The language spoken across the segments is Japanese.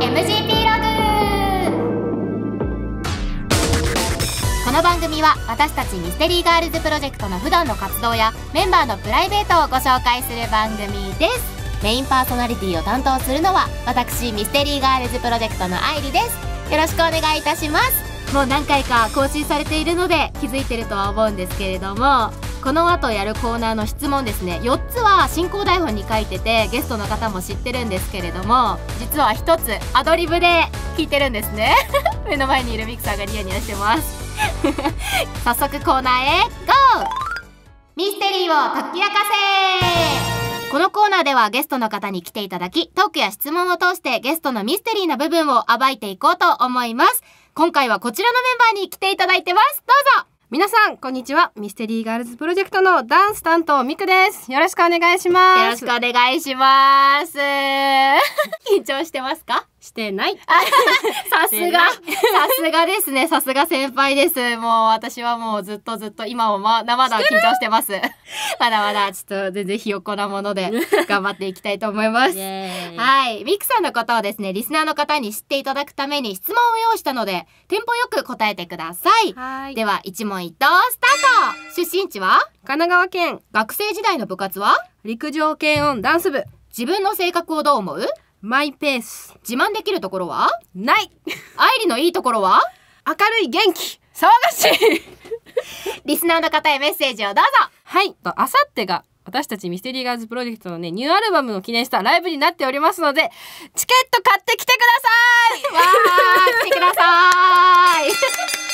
MGP ログ。この番組は私たちミステリーガールズプロジェクトの普段の活動やメンバーのプライベートをご紹介する番組です。メインパーソナリティを担当するのは私ミステリーガールズプロジェクトの愛理です。よろしくお願いいたします。もう何回か更新されているので気づいてるとは思うんですけれどもこの後やるコーナーの質問ですね。4つは進行台本に書いててゲストの方も知ってるんですけれども実は1つアドリブで聞いてるんですね。目の前にいるミクサーがニヤニヤしてます。早速コーナーへ GO! ミステリーを解き明かせ!このコーナーではゲストの方に来ていただきトークや質問を通してゲストのミステリーな部分を暴いていこうと思います。今回はこちらのメンバーに来ていただいてます。どうぞ。皆さんこんにちは。ミステリーガールズプロジェクトのダンス担当ミクです。よろしくお願いします。よろしくお願いします。緊張してますか？してない さすが、さすがですね。さすが先輩です。もう私はもうずっとずっと今もまだまだ緊張してます。まだまだちょっと全然ひよっこなもので 頑張っていきたいと思います。はい。ミクさんのことをですね、リスナーの方に知っていただくために質問を用意したので、テンポよく答えてください。はいでは、一問一答スタート出身地は？神奈川県学生時代の部活は？陸上軽音ダンス部自分の性格をどう思う？マイペース。自慢できるところは？ない。愛理のいいところは？明るい元気。騒がしい。リスナーの方へメッセージをどうぞ。はい。とあさってが私たちミステリーガールズプロジェクトのねニューアルバムの記念したライブになっておりますのでチケット買ってきてください。わー、来てください。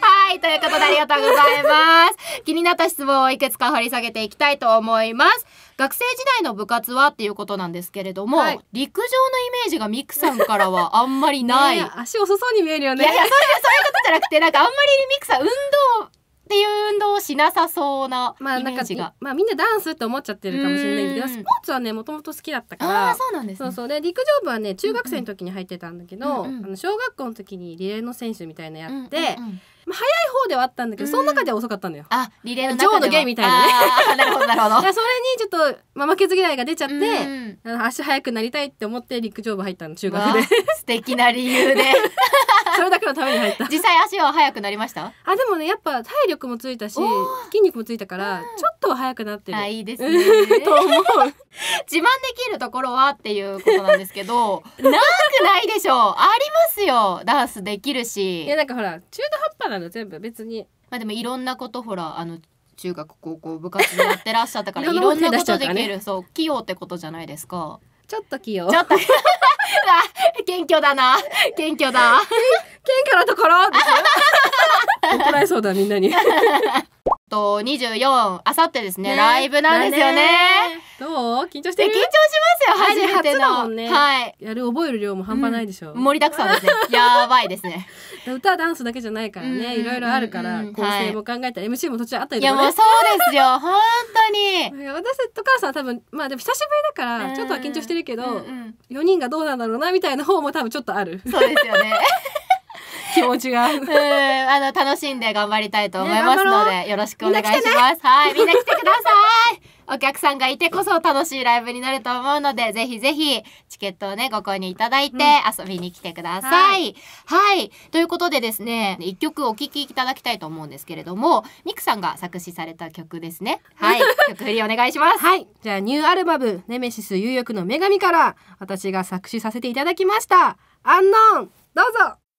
はい、ということでありがとうございます。気になった質問をいくつか掘り下げていきたいと思います。学生時代の部活はっていうことなんですけれども、はい陸上のイメージがミクさんからはあんまりない。足遅そうに見えるよねやいや、いう、そういうことじゃなくて、なんかあんまりミクさん運動っていう運動をしなさそうなイまあなんかメージが。まあみんなダンスって思っちゃってるかもしれないけどうん。スポーツはねもともと好きだったかあら。あ、そうなんですね。そうそう。で陸上部はね中学生の時に入ってたんだけど、うんうんあの小学校の時にリレーの選手みたいなのやって、うんうんうんまあ、早い方ではあったんだけど、うん。その中では遅かったんだよ。あ、リレーのジョーのゲイみたいなね。なるほど、なるほど。それにちょっと、まあ、負けず嫌いが出ちゃって、うん足速くなりたいって思って陸上部入ったの中わ学で。あ素敵な理由で。それだけのために入った。実際足は速くなりました？あでもねやっぱ体力もついたし筋肉もついたからちょっとは速くなってる。あいいですね。と思う 自慢できるところはっていうことなんですけど なくないでしょう。ありますよ。ダンスできるし。いやなんかほら中途半端なの全部別に。まあでもいろんなことほらあの中学高校部活でやってらっしゃったから いいろろんなことできるそう器用ってことじゃないですか。ちょっと器用。ちょっと。あ謙虚だな。謙虚だ。謙虚なところ？怒られそうだみんなにと24あさってですね。ライブなんですよね。どう？緊張して緊張しますよ。初めての。もんねはい。やる覚える量も半端ないでしょ、盛りだくさんですね。やばいですね。歌ダンスだけじゃないからね、うん。いろいろあるから、うん。構成も考えたら、MC も途中あったりとかね。いやもうそうですよ。本当に。私と母さんは多分まあでも久しぶりだからちょっとは緊張してるけど、うんうん4人がどうなんだろうなみたいな方も多分ちょっとある。そうですよね気持ちが。うん。あの楽しんで頑張りたいと思いますので、ねよろしくお願いします。はい。みんな来てください。お客さんがいてこそ楽しいライブになると思うのでぜひぜひチケットをねご購入いただいて遊びに来てください、はい。ということでですね一曲お聴きいただきたいと思うんですけれどもミクさんが作詞された曲ですね。はい。曲振りお願いします。はい。じゃあニューアルバム「ネメシス有欲の女神」から私が作詞させていただきました「アンノーン」どうぞ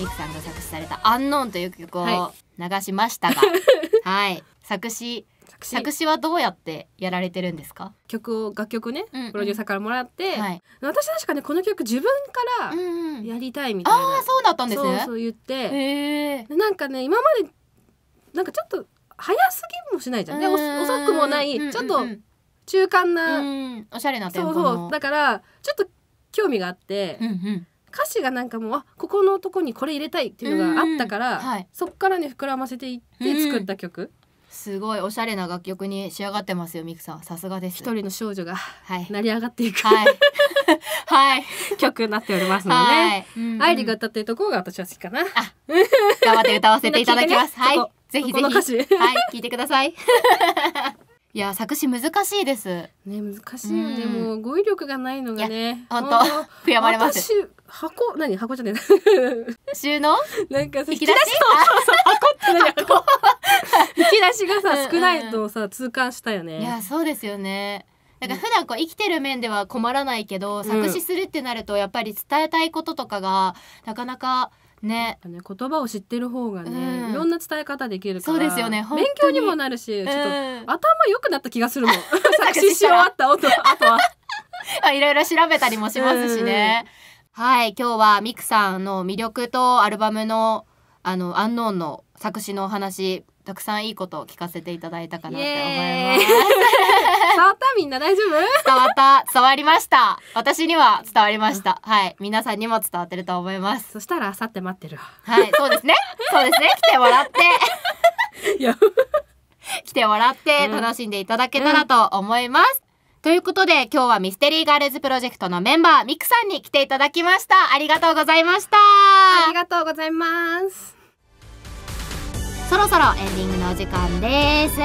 ミクさんが作詞されたアンノーンという曲をは流しましたが はい。作詞作詞。作詞はどうやってやられてるんですか？曲を楽曲ね、うんうん。プロデューサーからもらって、はい。私確かねこの曲自分からうんうん。やりたいみたいな、ああそうだったんですね。そう言って、なんかね今までなんかちょっと早すぎもしないじゃん。でお遅くもない、うんうんうん。ちょっと中間な、うんおしゃれなテンそうそう。だからちょっと興味があって、うんうん歌詞がなんかもうあここのとこにこれ入れたいっていうのがあったから、うんはい。そっからね膨らませていって作った曲、すごいおしゃれな楽曲に仕上がってますよミクさん。さすがです。一人の少女がはい。成り上がっていく、はい。はい。曲になっておりますのではね。い、うんうん。愛理が歌ってるところが私は好きかな。頑張って歌わせていただきます。ね。そこ、ぜひぜひ、はい、聞いてください。いや、作詞難しいです。ね難しいよ。ね、うん。もう語彙力がないのがね。本当悔やまれます。私箱何？箱じゃねえ。収納？なんかさ引き出し？って何？箱。引き出しがさうんうん。うん少ないとさ痛感したよね。いや、そうですよね。なんか普段こう生きてる面では困らないけど、作詞するってなるとやっぱり伝えたいこととかがなかなかね。ね言葉を知ってる方がね、うん。いろんな伝え方できるからそうですよね。勉に強にもなるしちょっとうん。頭良くなった気がするもん。作詞し終わった後あとは。あいろいろ調べたりもしますしね。はい、今日はミクさんの魅力とアルバムのあのアンノーンの作詞のお話たくさんいいことを聞かせていただいたかなって思います。な大丈夫？伝わった伝わりました。私には伝わりました。はい、皆さんにも伝わってると思います。そしたらあさって待ってるわはい、そうですね。そうですね。来てもらって。いや来てもらってうん楽しんでいただけたらと思います。ということで今日はミステリーガールズプロジェクトのメンバーミクさんに来ていただきました。ありがとうございました。ありがとうございますそろそろエンディングのお時間です。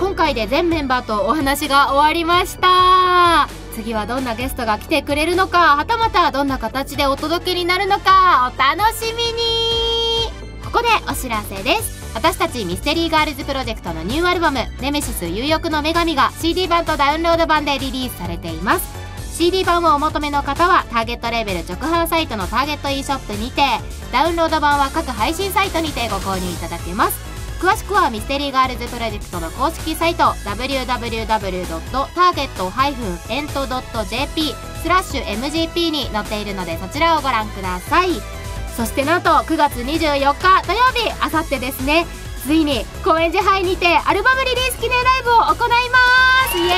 今回で全メンバーとお話が終わりました。次はどんなゲストが来てくれるのか、はたまたどんな形でお届けになるのか、お楽しみにここでお知らせです。私たちミステリーガールズプロジェクトのニューアルバム「ネメシス有翼の女神」が CD 版とダウンロード版でリリースされています CD 版をお求めの方はターゲットレーベル直販サイトのターゲット e ショップにてダウンロード版は各配信サイトにてご購入いただけます詳しくはミステリーガールズプロジェクトの公式サイト www.target-ent.jp スラッシュ MGP に載っているのでそちらをご覧ください。そしてなんと9月24日土曜日あさってですね。ついに高円寺杯にてアルバムリリース記念ライブを行います。イエ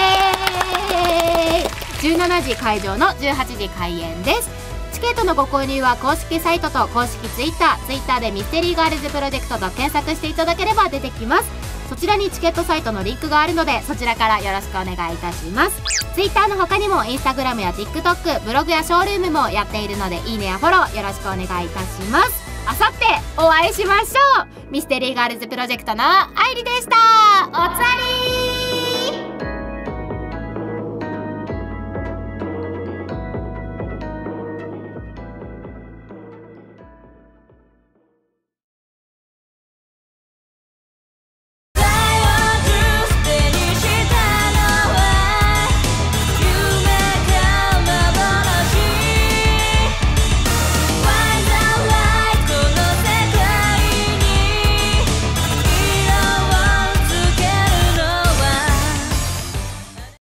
ーイ。17時会場の18時開演です。チケットのご購入は公式サイトと公式ツイッターツイッターでミステリーガールズプロジェクトと検索していただければ出てきます。そちらにチケットサイトのリンクがあるのでそちらからよろしくお願いいたします。ツイッターの他にもインスタグラムや TikTok ブログやショールームもやっているのでいいねやフォローよろしくお願いいたします。あさってお会いしましょう。ミステリーガールズプロジェクトの愛理でした。おつわり。